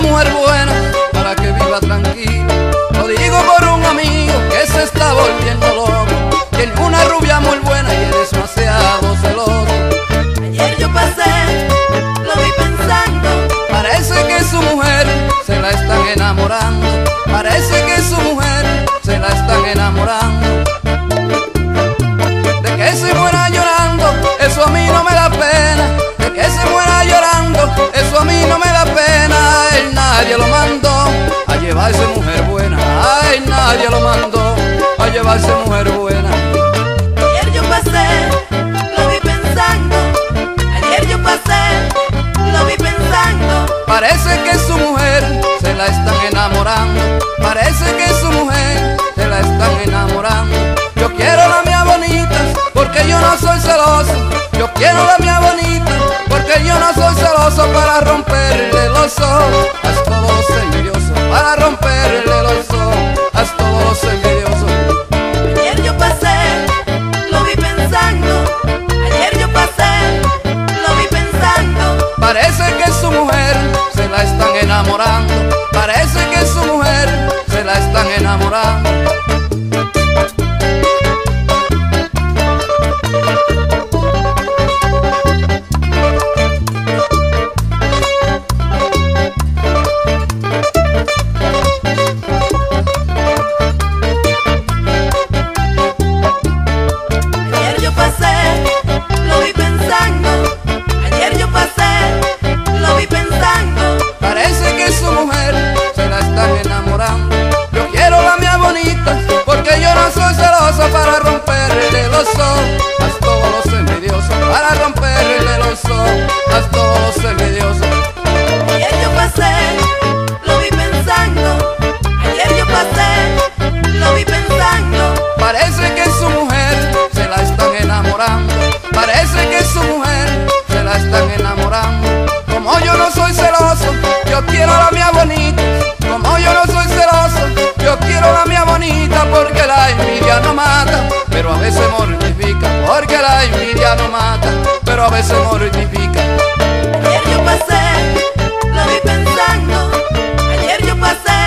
de mujer buena para que viva tranquila. haz todos los envidiosos, para romperle los ojos, haz todos los envidiosos. Ayer yo pasé, lo vi pensando, ayer yo pasé, lo vi pensando. Parece que su mujer se la están enamorando, parece que su mujer se la están enamorando. ese. Ayer yo pasé, lo vi pensando. Ayer yo pasé,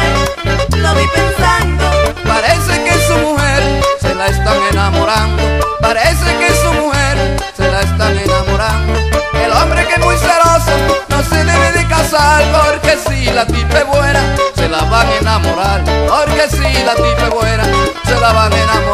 lo vi pensando. Parece que su mujer se la están enamorando. Parece que su mujer se la están enamorando. El hombre que es muy celoso no se debe de casar porque si la tipa buena, se la van a enamorar. Porque si la tipa buena, se la van a enamorar.